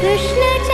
Krishnachandra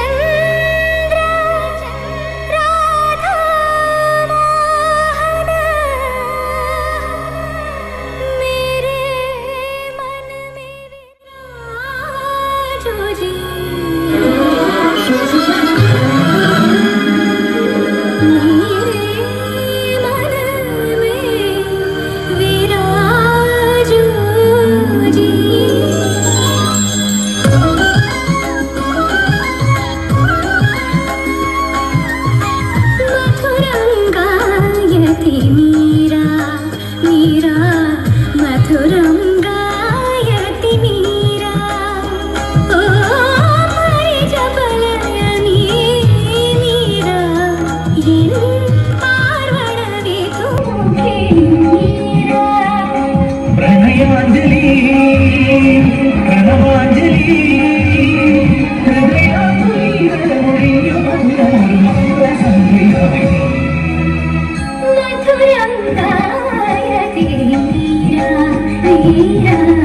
Toto. Yeah.